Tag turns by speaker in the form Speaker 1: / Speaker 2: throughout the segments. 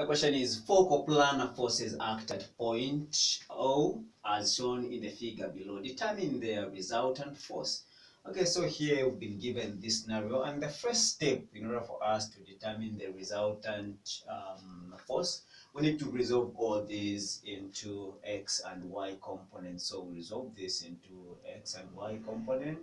Speaker 1: The question is four coplanar forces act at point O as shown in the figure below. Determine their resultant force. Okay, so here we've been given this scenario, and the first step in order for us to determine the resultant um, force, we need to resolve all these into x and y components. So we resolve this into x and y component,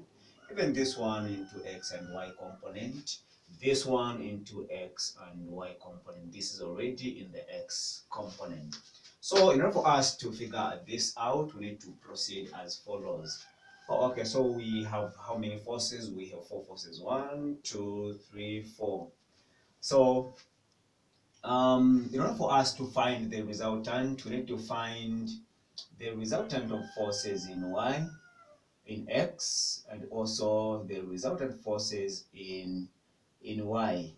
Speaker 1: even this one into x and y component, this one into x and y component. This is already in the x component. So in order for us to figure this out, we need to proceed as follows. Oh, okay, so we have how many forces? We have four forces. One, two, three, four. So um, in order for us to find the resultant, we need to find the resultant of forces in y, in x, and also the resultant forces in in y.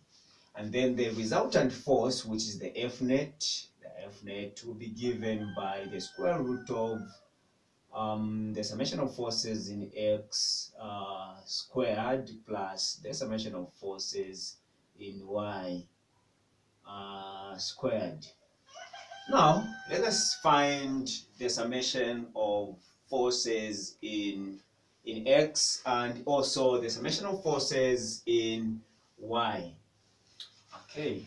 Speaker 1: And then the resultant force, which is the F net, the F net will be given by the square root of um, the summation of forces in x uh, squared plus the summation of forces in y uh, squared. Now, let us find the summation of forces in in x and also the summation of forces in y. Okay.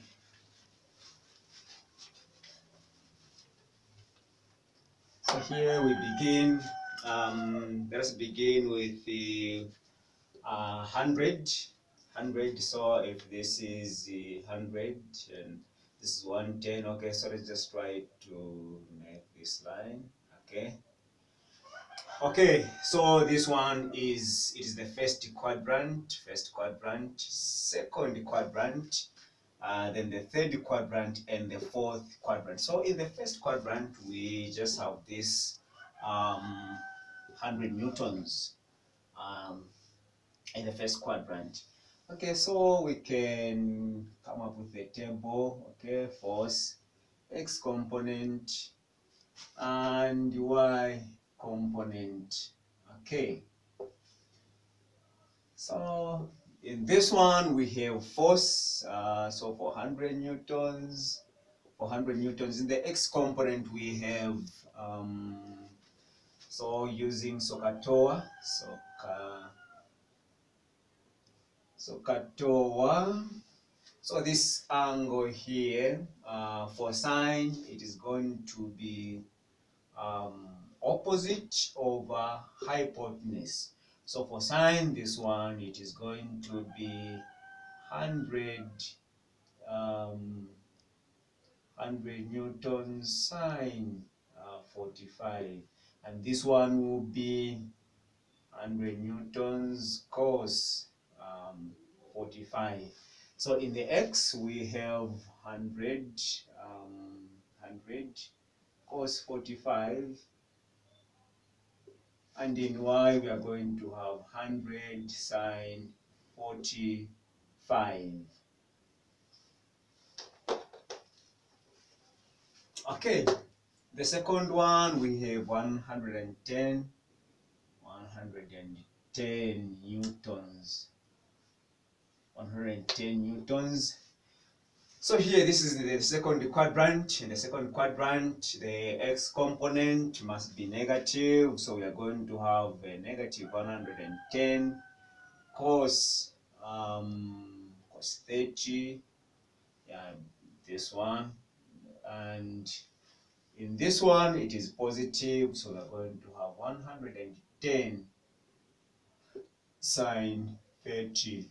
Speaker 1: So here we begin. Um, let us begin with the uh, 100. 100. So if this is the 100 and this is 110, okay, so let's just try to make this line, okay. Okay, so this one is, it is the first quadrant, first quadrant, second quadrant, uh, then the third quadrant and the fourth quadrant. So in the first quadrant, we just have this um, 100 newtons um, in the first quadrant. Okay, so we can come up with a table, okay, force, x component, and y component, okay. So in this one we have force uh, so 400 newtons 400 newtons in the x component we have um, so using SOHCAHTOA Soka, SOHCAHTOA so this angle here uh, for sine it is going to be um, opposite over hypotenuse so for sine, this one, it is going to be 100, um, 100 newtons sine uh, 45. And this one will be 100 newtons cos um, 45. So in the x, we have 100, um, 100 cos 45 and in y we are going to have 100 sine 45 okay the second one we have 110 110 newtons. 110 newtons so here, this is the second quadrant. In the second quadrant, the x component must be negative. So we are going to have a negative 110 cos, um, cos 30. Yeah, this one. And in this one, it is positive. So we are going to have 110 sine 30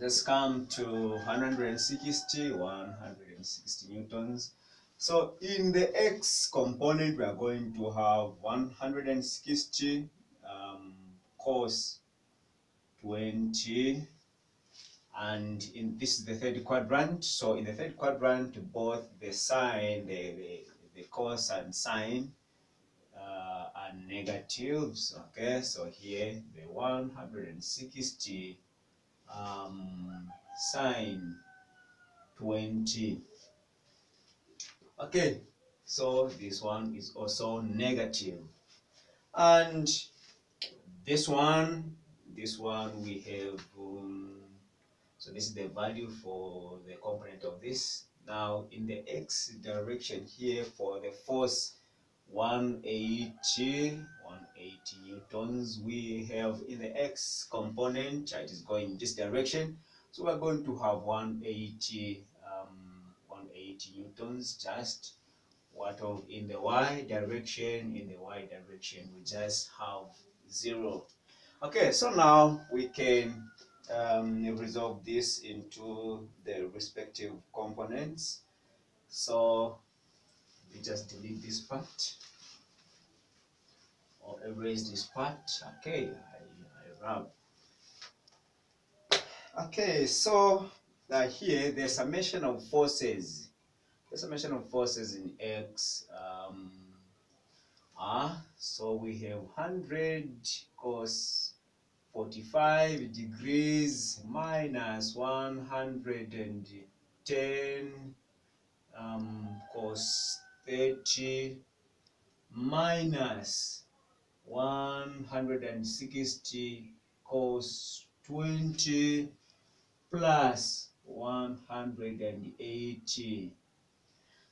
Speaker 1: let's come to 160 160 newtons. So in the x component we are going to have 160 um, cos 20 and in this is the third quadrant. So in the third quadrant both the sine the, the, the cos and sine uh, are negatives okay? So here the 160 um, sine 20 okay so this one is also negative. And this one this one we have um, so this is the value for the component of this. Now in the x direction here for the force 180, 180 newtons we have in the x component, it is going this direction. So we're going to have 180, um, 180 newtons just what of in the y direction, in the y direction we just have zero. Okay, so now we can um, resolve this into the respective components. So we just delete this part or erase this part. Okay, I, I rub. Okay, so uh, here the summation of forces, the summation of forces in x um, are so we have 100 cos 45 degrees minus 110 um, cos 30 minus 160 cos 20 plus 180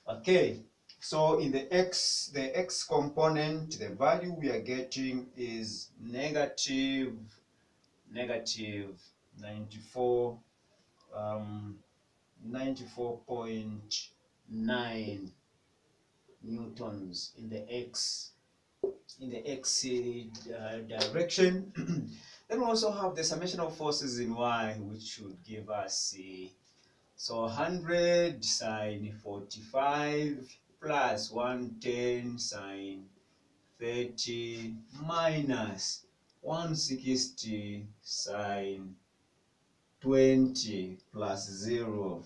Speaker 1: okay so in the x the x component the value we are getting is negative negative 94 um 94.9 newtons in the x in the x uh, direction. Then we also have the summation of forces in y which should give us uh, so 100 sine 45 plus 110 sine 30 minus 160 sine 20 plus 0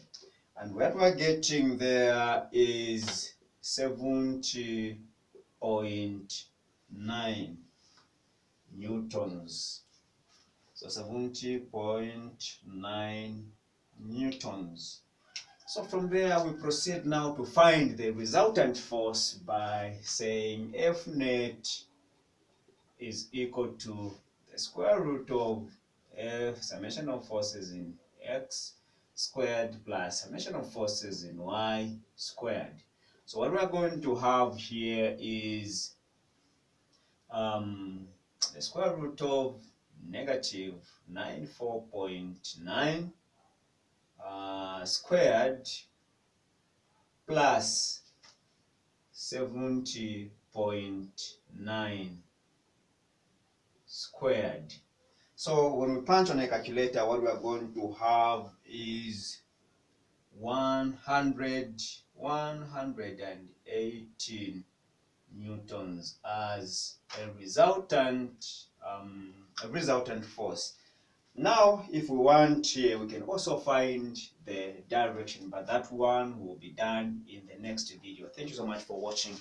Speaker 1: and what we're getting there is 70.9 newtons so 70.9 newtons so from there we proceed now to find the resultant force by saying F net is equal to the square root of F summation of forces in X squared plus summation of forces in Y squared. So what we're going to have here is um, the square root of negative 94.9 uh, squared plus 70.9 squared. So when we punch on a calculator, what we are going to have is 100, 118 newtons as a resultant, um, a resultant force. Now, if we want here, we can also find the direction, but that one will be done in the next video. Thank you so much for watching.